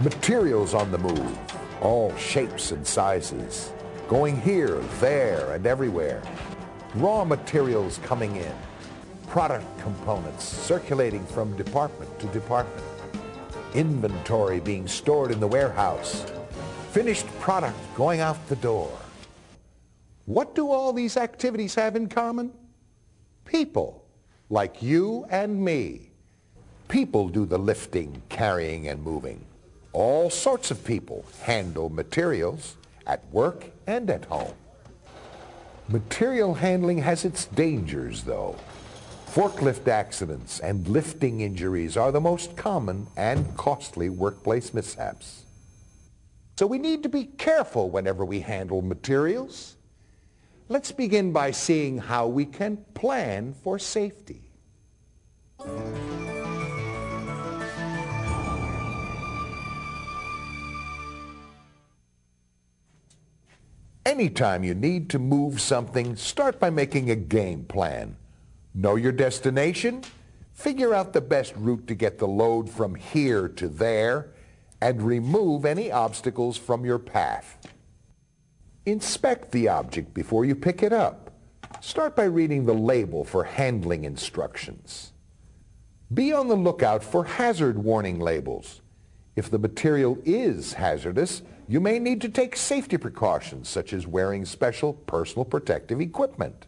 Materials on the move, all shapes and sizes, going here, there, and everywhere. Raw materials coming in, product components circulating from department to department, inventory being stored in the warehouse, finished product going out the door. What do all these activities have in common? People, like you and me. People do the lifting, carrying, and moving. All sorts of people handle materials at work and at home. Material handling has its dangers, though. Forklift accidents and lifting injuries are the most common and costly workplace mishaps. So we need to be careful whenever we handle materials. Let's begin by seeing how we can plan for safety. Anytime you need to move something, start by making a game plan. Know your destination, figure out the best route to get the load from here to there, and remove any obstacles from your path. Inspect the object before you pick it up. Start by reading the label for handling instructions. Be on the lookout for hazard warning labels. If the material is hazardous, you may need to take safety precautions such as wearing special personal protective equipment.